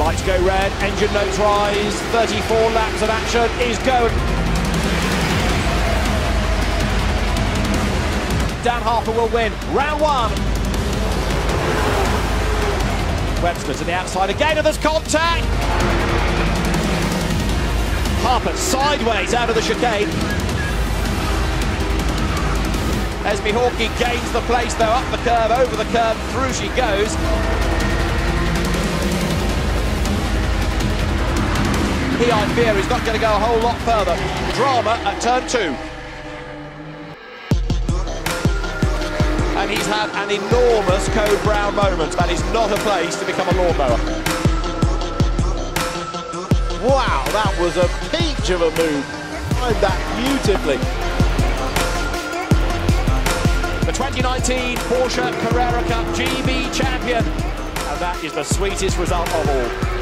to go red. Engine notes rise. 34 laps of action is going. Dan Harper will win round one. Webster to the outside again, and there's contact. Harper sideways out of the chicane. Esmee Hawkey gains the place though, up the curve, over the curve, through she goes. He, I fear, is not going to go a whole lot further. Drama at turn two. And he's had an enormous Code Brown moment. That is not a place to become a lawnmower. Wow, that was a peach of a move. Timed that beautifully. The 2019 Porsche Carrera Cup GB champion. And that is the sweetest result of all.